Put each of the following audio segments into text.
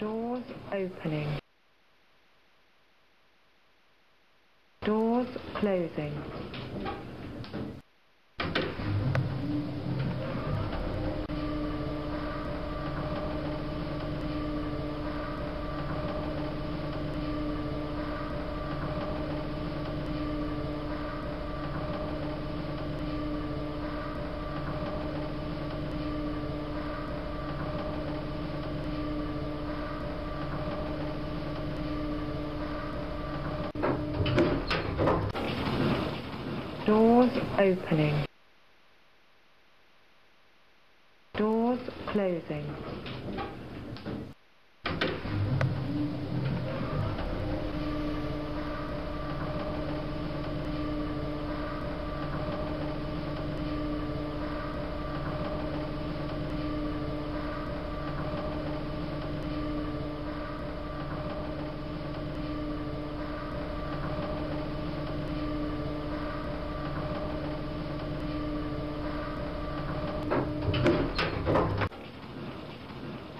Doors opening. Doors closing. Doors opening. Doors closing.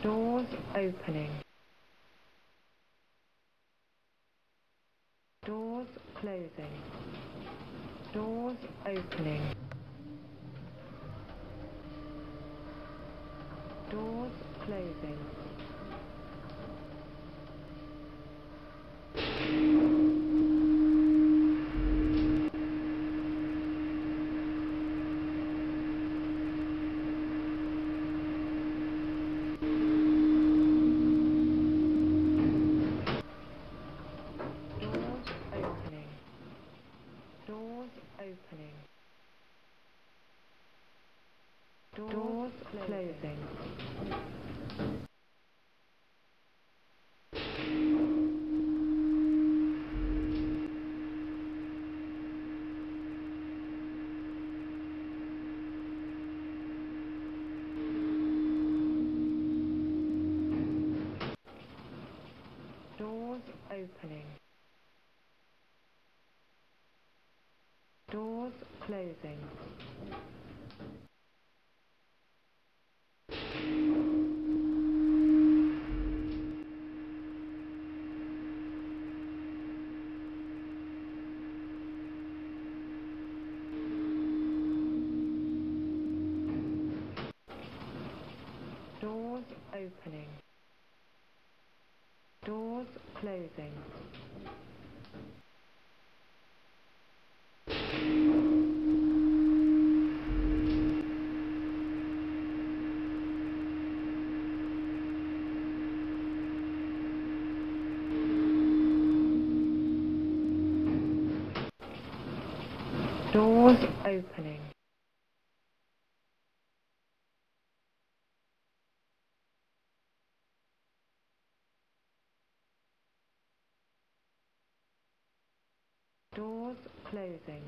Doors opening. Doors closing. Doors opening. Doors closing. Doors opening. Doors opening. Doors closing. Doors opening. Doors closing. Doors opening. Doors closing. Doors opening. Doors closing.